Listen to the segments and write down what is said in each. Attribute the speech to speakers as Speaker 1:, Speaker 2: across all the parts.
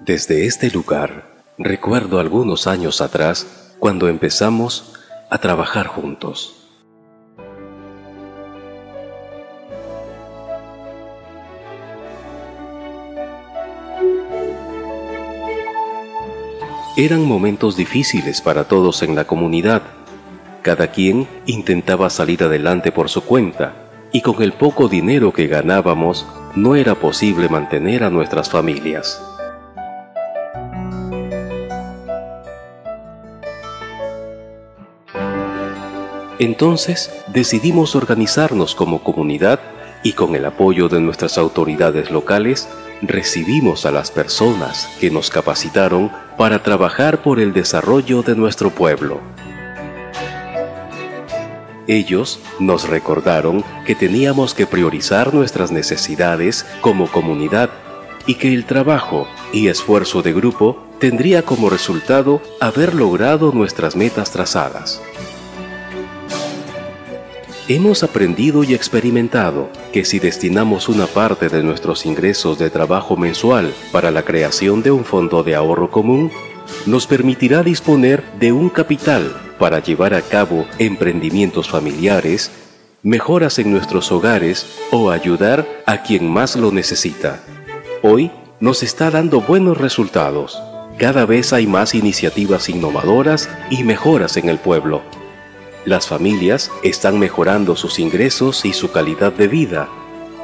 Speaker 1: Desde este lugar, recuerdo algunos años atrás cuando empezamos a trabajar juntos. Eran momentos difíciles para todos en la comunidad. Cada quien intentaba salir adelante por su cuenta y con el poco dinero que ganábamos no era posible mantener a nuestras familias. Entonces decidimos organizarnos como comunidad y con el apoyo de nuestras autoridades locales recibimos a las personas que nos capacitaron para trabajar por el desarrollo de nuestro pueblo. Ellos nos recordaron que teníamos que priorizar nuestras necesidades como comunidad y que el trabajo y esfuerzo de grupo tendría como resultado haber logrado nuestras metas trazadas. Hemos aprendido y experimentado que si destinamos una parte de nuestros ingresos de trabajo mensual para la creación de un fondo de ahorro común, nos permitirá disponer de un capital para llevar a cabo emprendimientos familiares, mejoras en nuestros hogares o ayudar a quien más lo necesita. Hoy nos está dando buenos resultados. Cada vez hay más iniciativas innovadoras y mejoras en el pueblo las familias están mejorando sus ingresos y su calidad de vida,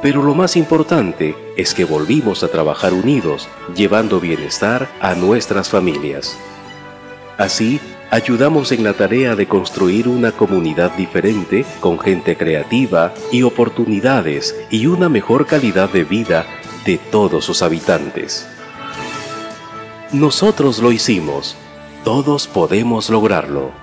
Speaker 1: pero lo más importante es que volvimos a trabajar unidos, llevando bienestar a nuestras familias. Así, ayudamos en la tarea de construir una comunidad diferente con gente creativa y oportunidades y una mejor calidad de vida de todos sus habitantes. Nosotros lo hicimos, todos podemos lograrlo.